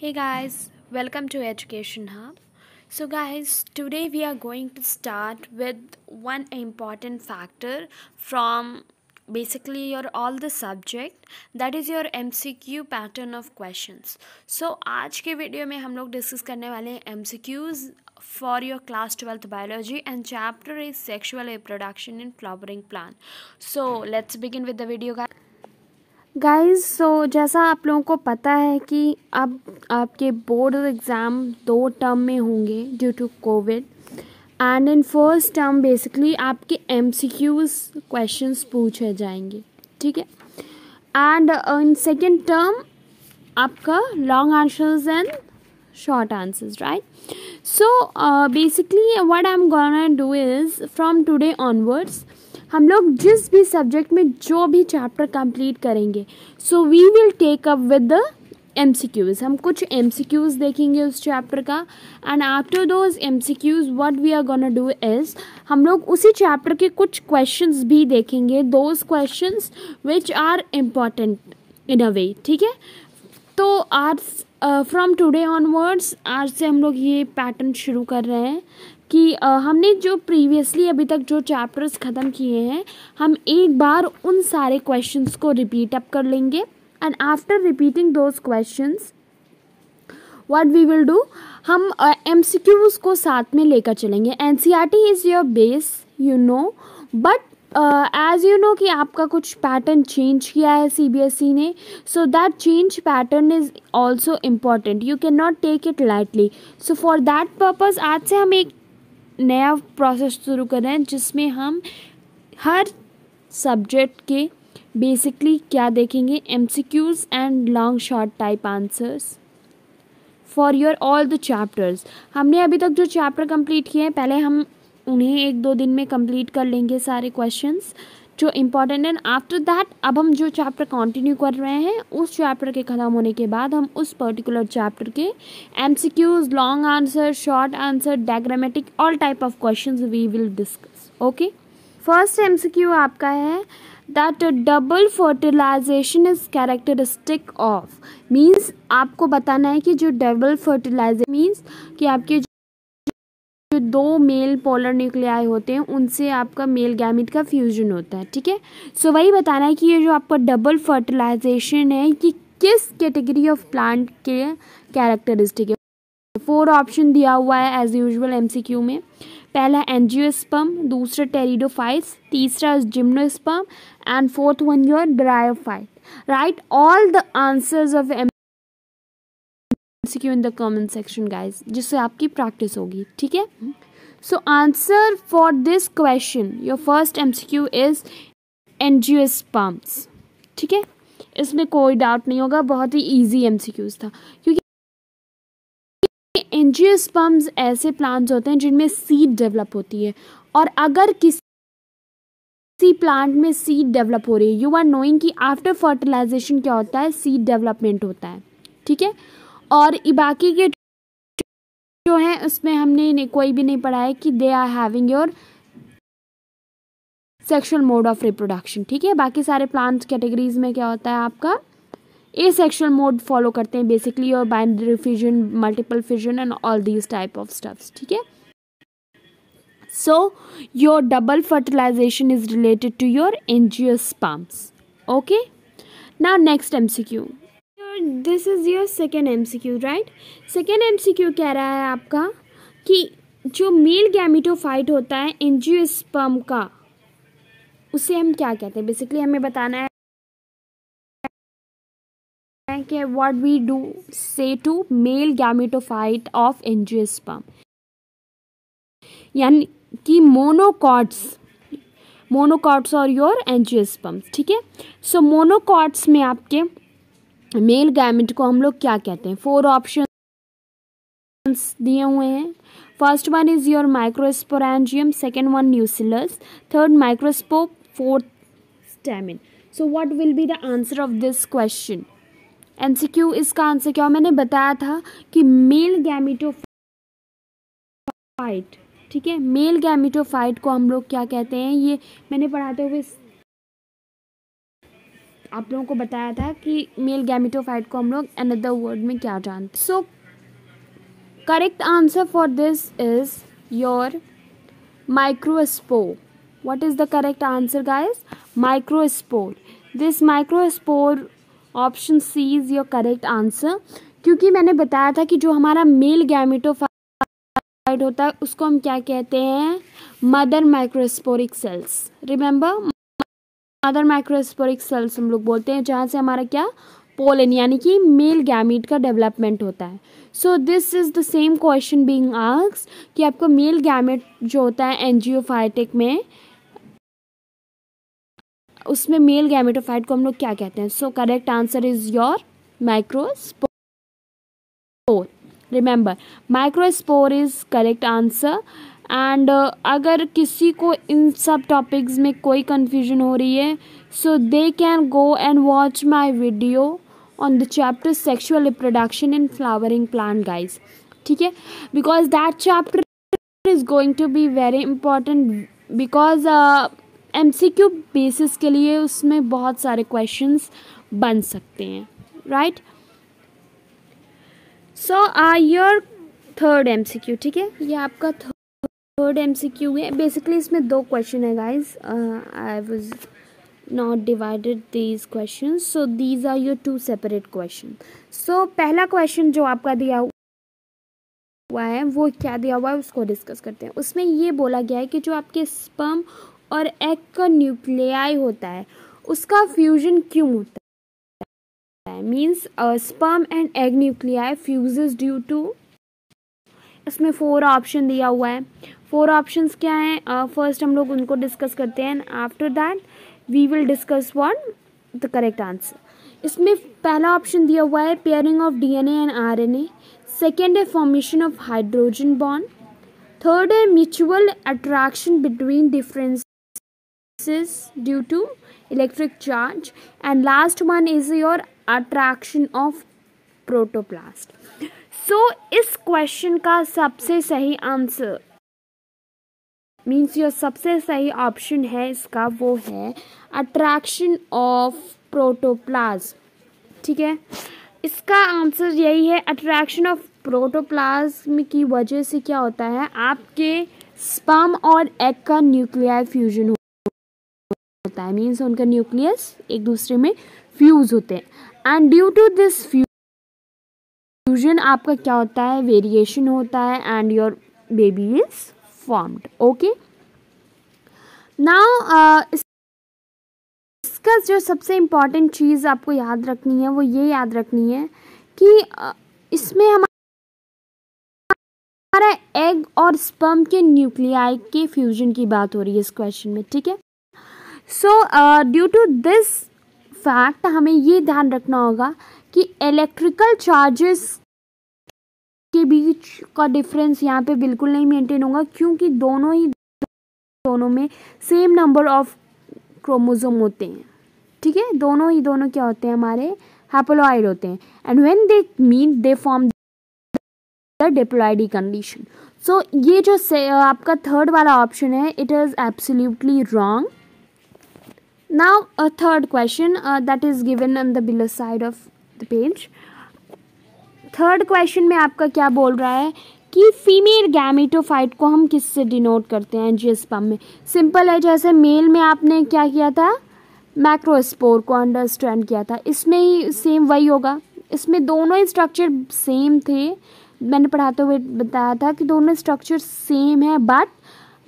Hey guys, welcome to Education Hub. So, guys, today we are going to start with one important factor from basically your all the subject that is your MCQ pattern of questions. So, आज के video में हम लोग discuss करने वाले हैं MCQs for your class 12th biology and chapter is sexual reproduction in flowering plant. So, let's begin with the video guys. Guys so so, जैसा आप लोगों को पता है कि अब आपके बोर्ड एग्ज़ाम दो टर्म में होंगे due to COVID and in first term basically आपके एम सी क्यूज़ क्वेश्चन पूछे जाएँगे ठीक है? एंड इन सेकेंड टर्म आपका long answers and short answers right? So uh, basically what i'm gonna do is from today onwards हम लोग जिस भी सब्जेक्ट में जो भी चैप्टर कंप्लीट करेंगे so we will take up with the M C Qs हम कुछ एम सी क्यूज़ देखेंगे उस चैप्टर का and after those M C Qs what we are gonna do is हम लोग उसी चैप्टर के कुछ क्वेश्चन भी देखेंगे those question which are important in a way ठीक है? तो आज फ्रॉम टुडे ऑनवर्ड्स आज से हम लोग ये पैटर्न शुरू कर रहे हैं कि uh, हमने जो प्रीवियसली अभी तक जो चैप्टर्स ख़त्म किए हैं हम एक बार उन सारे क्वेश्चंस को रिपीट अप कर लेंगे। And after repeating those questions what we will do हम एम क्यूज़ को साथ में लेकर चलेंगे। N C R T is your base you know but as you know कि आपका कुछ पैटर्न चेंज किया है सी बी एस ई ने so that change pattern is also important you cannot take it lightly so for that purpose आज से हम एक नया प्रोसेस शुरू कर रहे हैं, जिसमें हम हर सब्जेक्ट के बेसिकली क्या देखेंगे? M C Qs and long short type answers for your all the chapters हमने अभी तक जो चैप्टर कंप्लीट किए हैं, पहले हम उन्हें एक दो दिन में कंप्लीट कर लेंगे सारे क्वेश्चंस जो इंपॉर्टेंट हैं आफ्टर दैट अब हम जो चैप्टर कंटिन्यू कर रहे हैं, उस चैप्टर के ख़त्म होने के बाद हम उस पर्टिकुलर चैप्टर के M long answer short answer diagrammatic all type of question we will discuss okay first M C Q आपका है that double fertilization is characteristic of means आपको बताना है कि जो डबल फर्टिलाइजेशन मीन्स कि आपके जो दो मेल पोलर न्यूक्लियाई होते हैं, उनसे आपका मेल गैमिट का फ्यूजन होता है, ठीक है? सो वही बताना है कि ये जो आपका डबल फर्टिलाइजेशन है कि किस कैटेगरी ऑफ़ प्लांट के कैरेक्टरिस्टिक है? फोर ऑप्शन दिया हुआ है एज यूजुअल एमसीक्यू में। पहला एनजियोस्पम दूसरा टेरिडोफाइट्स तीसरा gymnosperm and fourth one your bryophyte right all the answers of MCQ in the comment section guys जिससे आपकी प्रैक्टिस होगी, ठीक है? So answer for this question your first MCQ is angiosperms ठीक है? इसमें कोई डाउट नहीं होगा, बहुत ही इजी एमसीक्यूज था, क्योंकि एंजियोस्पर्म्स ऐसे प्लांट्स होते हैं जिनमें सीड डेवलप होती है, और अगर किसी प्लांट में सीड डेवलप हो रही है यू आर नोइंग कि आफ्टर फर्टिलाइजेशन क्या होता है सीड डेवलपमेंट होता है, ठीक है? और बाकी के जो हैं, उसमें हमने कोई भी नहीं पढ़ा है कि they are having your sexual mode of reproduction ठीक है? बाकी सारे प्लांट कैटेगरीज में क्या होता है आपका? ए सेक्शुअल मोड फॉलो करते हैं बेसिकली और binary fission multiple fission and all these type of stuffs ठीक है? So your double fertilization is related to your angiosperms okay now next MCQ this is your second MCQ right second MCQ कह रहा है आपका कि जो male gametophyte होता है एंजियोस्पर्म का, उसे हम क्या कहते हैं? बेसिकली हमें बताना है कि what we do, say to male gametophyte of angiosperm यानी कि मोनोकॉट्स मोनोकॉट्स और योर एंजियोस्पर्म्स ठीक है? सो मोनोकॉट्स में आपके मेल गैमेट को हम लोग क्या कहते हैं? फोर ऑप्शन दिए हुए हैं। First one is your microsporangium second one nucellus third microspore fourth stamen so what will be the answer of this question N C Q इसका आंसर क्या? मैंने बताया था कि मेल गैमिटोफाइट ठीक है? मेल गैमिटोफाइट को हम लोग क्या कहते हैं? ये मैंने पढ़ाते हुए आप लोगों को बताया था कि मेल गैमिटोफाइट को हम लोग अनदर वर्ड में क्या जानते so correct answer for this is your microspore what is the correct answer, guys? Microspore this microspore option C is your correct answer क्योंकि मैंने बताया था कि जो हमारा मेल गैमिटोफाइट होता है, उसको हम क्या कहते हैं? Mother microsporic cells remember mother microsporic cells हम लोग बोलते हैं, जहाँ से हमारा क्या? पोलन, यानी कि मेल गैमिट का डेवलपमेंट होता है। So this is the same question being ask कि आपको मेल गैमिट जो होता है एनजियोफाइटिक में, उसमें मेल गैमेटोफाइट को हम लोग क्या कहते हैं? So correct answer is your microspore remember microspore is correct answer and अगर किसी को इन सब टॉपिक्स में कोई कन्फ्यूज़न हो रही है so they can go and watch my video on the chapter sexual reproduction in flowering plant guys ठीक है? Because that chapter is going to be very important because M C Q basis के लिए उसमें बहुत सारे questions बन सकते हैं right so are your third M C Q ठीक है? ये आपका थर्ड एम सी एमसीक्यू है बेसिकली इसमें दो क्वेश्चन है guys I was not divided these question so these are your two separate question so पहला क्वेश्चन जो आपका दिया हुआ है, वो क्या दिया हुआ है, उसको डिस्कस करते हैं। उसमें ये बोला गया है कि जो आपके स्पर्म और एग का न्यूक्लियाई होता है, उसका फ्यूजन क्यों होता है? Means sperm and egg nuclei fuses due to इसमें फोर ऑप्शन दिया हुआ है। फोर ऑप्शंस क्या हैं? फ़र्स्ट हम लोग उनको डिस्कस करते हैं। After that we will discuss one the correct answer इसमें पहला ऑप्शन दिया हुआ है pairing of DNA and RNA second है formation of hydrogen bond third है mutual attraction between difference due to electric charge and last one is your attraction of protoplast so इस question का सबसे सही आंसर मीन्स योर सबसे सही option है इसका वो है अट्रैक्शन ऑफ़ प्रोटोप्लाज्म ठीक है? इसका आंसर यही है अट्रैक्शन ऑफ़ प्रोटोप्लाज्म की वजह से क्या होता है? आपके स्पम और एग का न्यूक्लियर फ्यूजन होता है। मीन्स उनका न्यूक्लियस एक दूसरे में फ्यूज होते हैं। And due to this fusion आपका क्या होता है? वेरिएशन होता है and your baby is formed okay now इसका जो सबसे इंपॉर्टेंट चीज़ आपको याद रखनी है वो ये याद रखनी है कि uh, इसमें हमारा एग और स्पर्म के न्यूक्लियाई के फ्यूजन की बात हो रही है इस क्वेश्चन में ठीक है? So due to this fact हमें ये ध्यान रखना होगा कि इलेक्ट्रिकल चार्जेस के बीच का डिफरेंस यहाँ पे बिल्कुल नहीं मेंटेन होगा क्योंकि दोनों ही दोनों में सेम नंबर ऑफ़ क्रोमोजोम होते हैं। ठीक है? दोनों ही दोनों क्या होते हैं? हमारे हैपोलॉइड होते हैं। And when they mean they form the diploidy condition so ये जो आपका थर्ड वाला ऑप्शन है it is absolutely wrong now a third question uh, that is given on the below side of third question में आपका क्या बोल रहा है कि फीमेल गैमिटोफाइट को हम किससे डिनोट करते हैं एंजियोस्पर्म में? सिंपल है जैसे मेल में आपने क्या किया था? मैक्रोस्पोर को अंडरस्टैंड किया था। इसमें ही सेम वही होगा। इसमें दोनों ही स्ट्रक्चर सेम थे। मैंने पढ़ाते हुए बताया था कि दोनों स्ट्रक्चर सेम है बट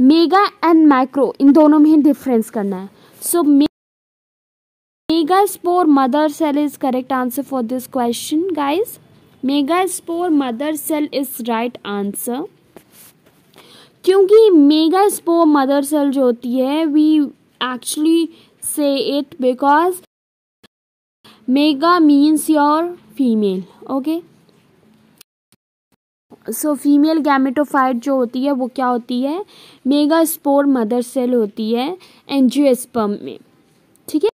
मेगा एंड माइक्रो इन दोनों में ही डिफरेंस करना है। So so, megaspore mother cell is correct answer for this question guys. Megaspore mother cell is right answer क्योंकि मेगास्पोर मदर सेल जो होती है we actually say it because mega means your female okay so female gametophyte जो होती है, वो क्या होती है? मेगा स्पोर मदर सेल होती है एंजियोस्पर्म में, ठीक है?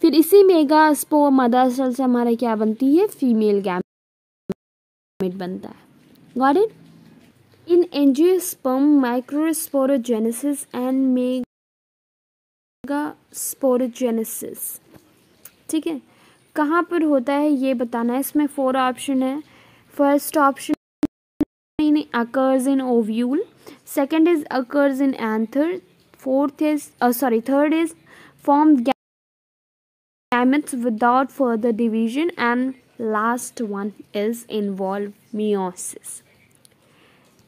फिर इसी मेगा स्पो मदर सेल से हमारा क्या बनती है? फीमेल गैमेट बनता है। Got it in angiosperm microsporogenesis and megasporogenesis ठीक है? कहाँ पर होता है ये बताना है। इसमें फोर ऑप्शन है। First option in occurs in ovule second is occurs in anther fourth is sorry third is form gametes without further division and last one is involve meiosis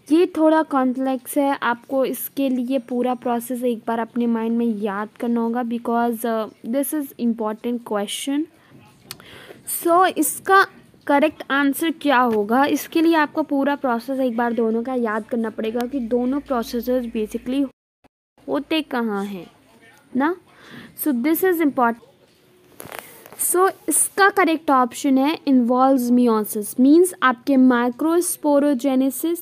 ये थोड़ा कॉम्प्लेक्स है। आपको इसके लिए पूरा प्रोसेस एक बार अपने माइंड में याद करना होगा because this is important question so इसका करेक्ट आंसर क्या होगा? इसके लिए आपको पूरा प्रोसेस एक बार दोनों का याद करना पड़ेगा कि दोनों प्रोसेस बेसिकली होते कहाँ हैं, ना? So this is important so so, इसका करेक्ट ऑप्शन है इन्वॉल्व मियोसिस मीन्स आपके microsporogenesis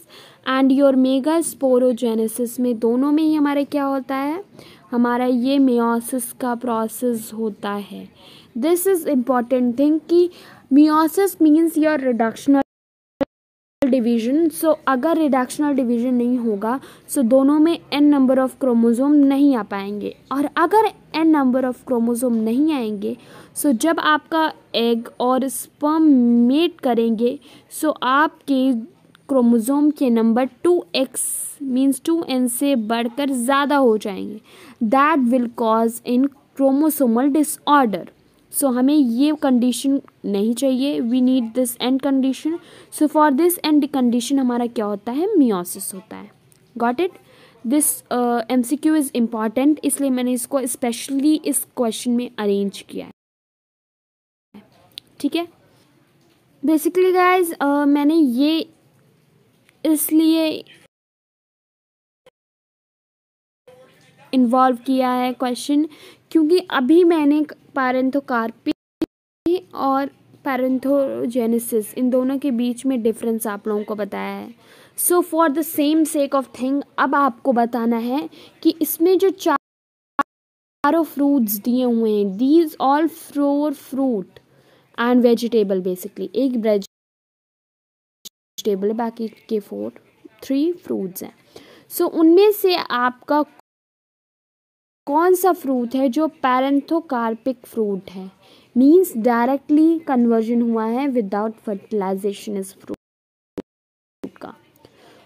and your megasporogenesis में दोनों में ही हमारे क्या होता है? हमारा ये मियोसिस का प्रोसेस होता है. दिस इज़ इंपॉर्टेंट थिंग कि meiosis means your reductional division so अगर रिडक्शनल डिवीज़न नहीं होगा सो so दोनों में एन नंबर ऑफ़ क्रोमोजोम नहीं आ पाएँगे। और अगर एन नंबर ऑफ़ क्रोमोजोम नहीं आएँगे सो so जब आपका एग और स्पर्म मेट करेंगे सो so आपके क्रोमोजोम के number two x means two n से बढ़कर ज़्यादा हो जाएँगे। That will cause in chromosomal disorder so हमें ये कंडीशन नहीं चाहिए. We need this n condition so for this n condition हमारा क्या होता है? मियोसिस होता है. Got it this M C Q is important इसलिए मैंने इसको स्पेशली इस क्वेश्चन में अरेंज किया है. ठीक है? बेसिकली गाइज़ uh, मैंने ये इसलिए इन्वॉल्व किया है क्वेश्चन क्योंकि अभी मैंने पैरेंथोकार्पी और पैरेंथोजेनेसिस इन दोनों के बीच में डिफरेंस आप लोगों को बताया है। So for the same sake of thing अब आपको बताना है कि इसमें जो चारों फ्रूट्स दिए हुए हैं these all four fruit and vegetable basically एक वेजिटेबल बाकी के फोर थ्री फ्रूट्स हैं। सो so, उनमें से आपका कौन सा फ्रूट है जो पैरेंथोकार्पिक फ्रूट है? मीन्स डायरेक्टली कन्वर्जन हुआ है विदाउट फर्टिलाइजेशन इस फ्रूट का।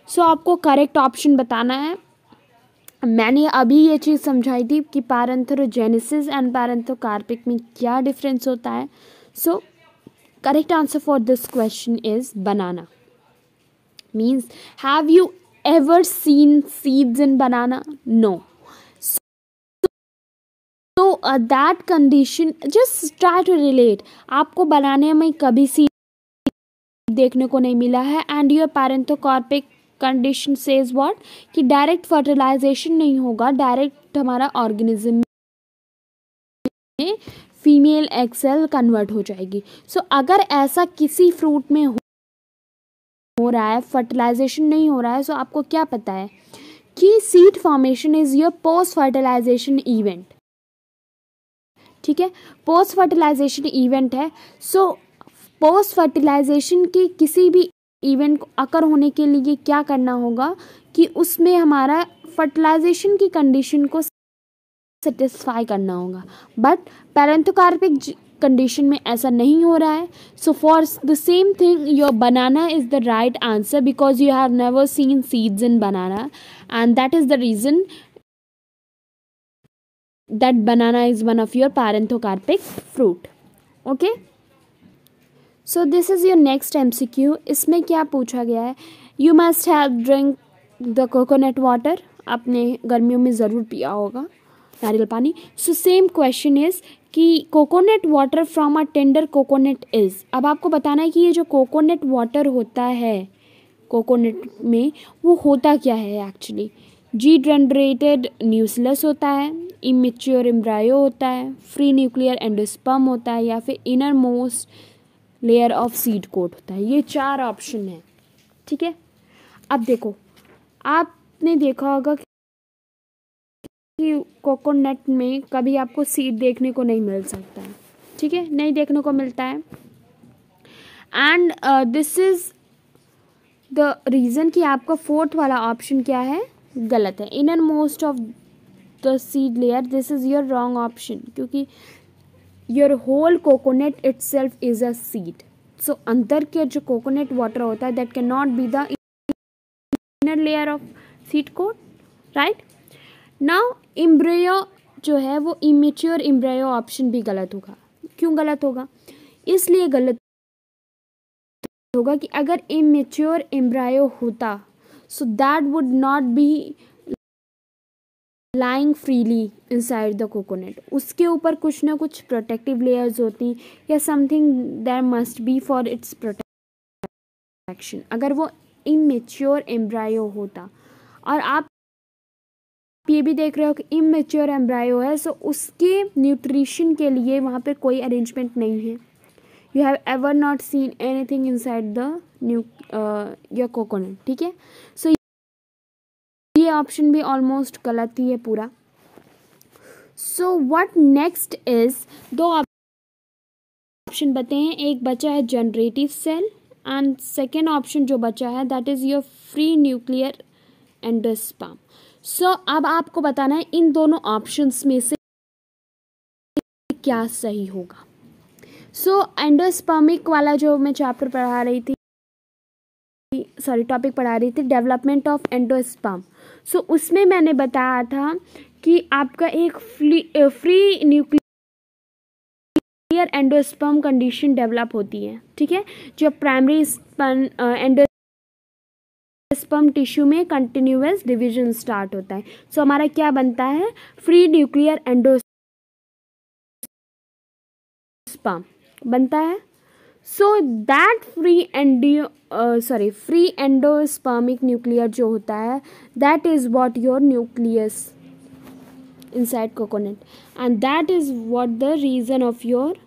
सो so, आपको करेक्ट ऑप्शन बताना है। मैंने अभी ये चीज़ समझाई थी कि पैरेंथोजेनेसिस एंड पैरेंथोकार्पिक में क्या डिफरेंस होता है। So correct answer for this question is banana means have you ever seen seeds in banana no तो that condition just try to relate आपको बनाने में कभी सी देखने को नहीं मिला है and your parthenocarpic condition says what कि डायरेक्ट फर्टिलाइजेशन नहीं होगा डायरेक्ट हमारा ऑर्गेनिज्म में फीमेल एक्सेल कन्वर्ट हो जाएगी। सो so, अगर ऐसा किसी फ्रूट में हो, हो रहा है फर्टिलाइजेशन नहीं हो रहा है सो so आपको क्या पता है कि seed formation is your post fertilization event ठीक है? पोस्ट फर्टिलाइजेशन इवेंट है। सो पोस्ट फर्टिलाइजेशन के किसी भी इवेंट को अकर होने के लिए क्या करना होगा कि उसमें हमारा फर्टिलाइजेशन की कंडीशन को सेटिस्फाई करना होगा। बट पैरेंथोकार्पिक कंडीशन में ऐसा नहीं हो रहा है। So for the same thing your banana is the right answer because you have never seen seeds in banana and that is the reason that banana is one of your parentocarpic fruit. Okay? So, this is your next mcq इसमें क्या पूछा गया है? You must have drink the coconut water. आपने गर्मियों में ज़रूर पिया होगा, नारियल पानी। सो सेम क्वेश्चन इज़ कि coconut water from a tender coconut is अब आपको बताना है कि ये जो कोकोनट वाटर होता है कोकोनट में, वो होता क्या है एक्चुअली जी जनरेटेड न्यूसलेस होता है इमेच्योर एम्ब्रायो होता है फ्री न्यूक्लियर एंडोस्पम होता है या फिर innermost layer of seed coat होता है। ये चार ऑप्शन है, ठीक है? अब देखो, आपने देखा होगा कि कोकोनट में कभी आपको सीड देखने को नहीं मिल सकता है, ठीक है? नहीं देखने को मिलता है। And this is the reason कि आपका फोर्थ वाला ऑप्शन क्या है? गलत है। Innermost of the seed layer this is your wrong option क्योंकि your whole coconut itself is a seed so अंदर के जो कोकोनट वाटर होता है that cannot be the inner layer of seed coat right now embryo जो है, वो immature embryo option भी गलत होगा। क्यों गलत होगा? इसलिए गलत होगा कि अगर इमेच्योर एम्ब्रायो होता so that would not be lying freely inside the coconut उसके ऊपर कुछ ना कुछ प्रोटेक्टिव लेयर्स होती या something there must be for its protection अगर वो इमेच्योर एम्ब्रायो होता। और आप ये भी देख रहे हो कि इमेच्योर एम्ब्रायो है सो उसके न्यूट्रिशन के लिए वहाँ पे कोई अरेंजमेंट नहीं है। You have ever not seen anything inside the new your coconut ठीक है? सो ये ऑप्शन भी ऑलमोस्ट गलत ही है पूरा। सो वट नेक्स्ट इज़ दो ऑप्शन बते हैं। एक बचा है generative cell and second option जो बचा है that is your free nuclear endosperm so अब आपको बताना है इन दोनों ऑप्शंस में से क्या सही होगा। सो so, एंडोस्पर्मिक वाला जो मैं चैप्टर पढ़ा रही थी सॉरी टॉपिक पढ़ा रही थी डेवलपमेंट ऑफ़ एंडोस्पर्म सो उसमें मैंने बताया था कि आपका एक free free nuclear endosperm condition develop होती है ठीक है? जो प्राइमरी स्पन एंडोस्पर्म टिश्यू में कंटिन्यूस डिवीज़न स्टार्ट होता है। सो so, हमारा क्या बनता है? फ्री न्यूक्लियर एंडोस्पर्म बनता है। So that free and sorry free endospermic nuclear जो होता है that is what your nucleus inside coconut and that is what the reason of your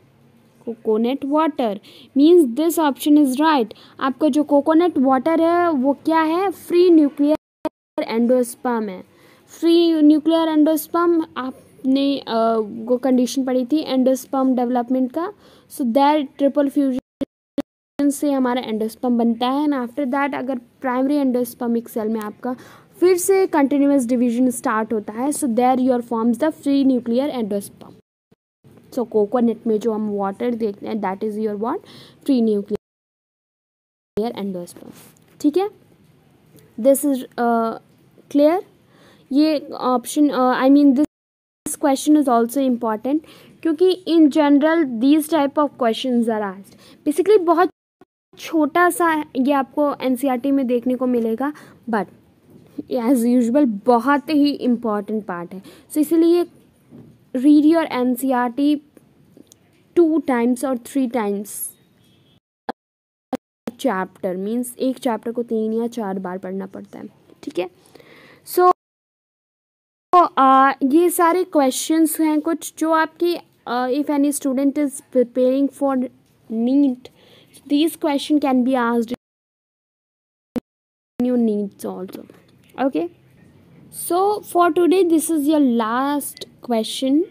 coconut water means this option is right आपका जो coconut water है वो क्या है? Free nuclear endosperm है. फ्री न्यूक्लियर एंडोस्पर्म आपने uh, वो condition पढ़ी थी एंडोस्पर्म डेवलपमेंट का. सो दैट ट्रिपल फ्यूजन से हमारा एंडोस्पम बनता है एंड आफ्टर दैट अगर प्राइमरी एंडोस्पमिक सेल में आपका फिर से कंटिन्यूस डिवीज़न स्टार्ट होता है so there your forms the free nuclear endosperm so coconut में जो हम वाटर देखते हैं that is your what free nuclear endosperm ठीक है? दिस इज़ क्लियर ये option I mean this this question is also important क्योंकि in general these type of question are asked basically बहुत छोटा सा ये आपको एन e में देखने को मिलेगा बट एज यूजल बहुत ही इंपॉर्टेंट पार्ट है। सो so, इसीलिए read your N C R T two times और थ्री टाइम्स चैप्टर मीन्स एक चैप्टर को तीन या चार बार पढ़ना पड़ता है ठीक है? सो ये सारे क्वेश्चंस हैं कुछ जो आपकी if any student is preparing for NEET these question can be asked in your needs also okay so for today this is your last question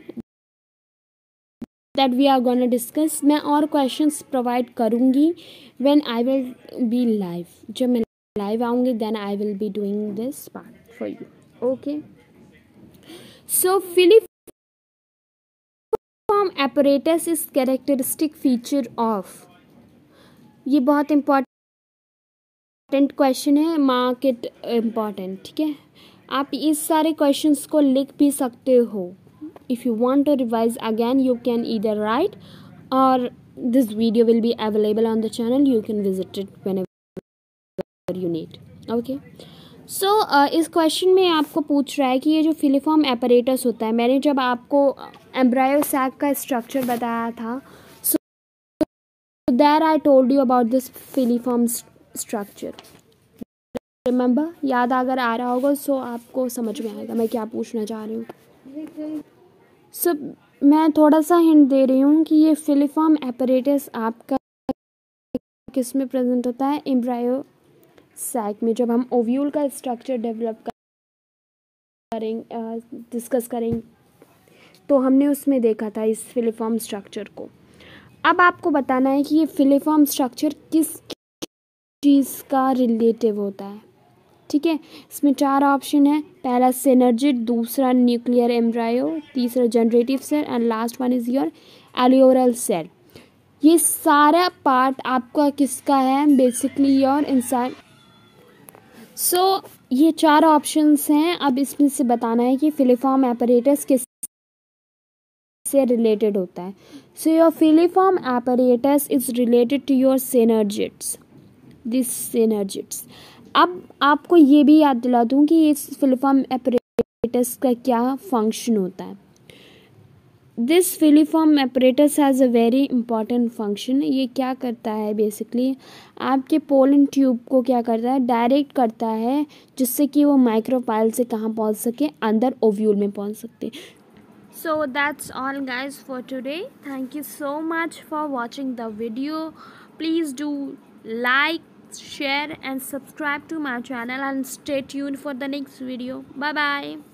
that we are gonna discuss मैं और questions provide करूँगी when I will be live जब मैं live आऊँगी then I will be doing this part for you okay so Philip apparatus is characteristic feature of ये बहुत important question है market important ठीक है? आप इस सारे क्वेश्चंस को लिख भी सकते हो। If you want to revise again you can either write और this video will be available on the channel you can visit it when you need okay so इस क्वेश्चन में आपको पूछ रहा है कि ये जो फिलीफॉर्म एपरेटस होता है, मैंने जब आपको एम्ब्रायो सैक का स्ट्रक्चर बताया था there I told you about this filiform structure. Remember याद अगर आ रहा होगा सो आपको समझ में आएगा मैं क्या पूछना चाह रही हूँ। सब मैं थोड़ा सा हिंट दे रही हूँ कि ये फिलीफॉर्म एपरेटस आपका किसमें प्रेजेंट होता है? एम्ब्रायो सैक में। जब हम ओव्यूल का स्ट्रक्चर डेवलप करेंगे डिस्कस करेंगे तो हमने उसमें देखा था इस फिलीफॉर्म स्ट्रक्चर को। अब आपको बताना है कि ये फिलीफॉर्म स्ट्रक्चर किस चीज़ का रिलेटिव होता है। ठीक है? इसमें चार ऑप्शन है। पहला सिनर्जिट दूसरा न्यूक्लियर एम्ब्रायो तीसरा generative cell and last one is your एलियोरल cell ये सारा पार्ट आपका किसका है? बेसिकली योर इंसान सो ये चार ऑप्शंस हैं। अब इसमें से बताना है कि फिलीफॉर्म एपरेटस किस से रिलेटेड होता है। So your filiform apparatus is related to your synergids this synergids अब आपको ये भी याद दिला दूँ कि इस फिलीफॉर्म एपरेटस का क्या फ़ंक्शन होता है। This filiform apparatus has a very important function ये क्या करता है बेसिकली आपके पोलन ट्यूब को क्या करता है? डायरेक्ट करता है, जिससे कि वो माइक्रोपाइल से कहाँ पहुँच सके? अंदर ओव्यूल में पहुँच सकते so that's all guys for today. Thank you so much for watching the video. Please do like share and subscribe to my channel and stay tuned for the next video. Bye bye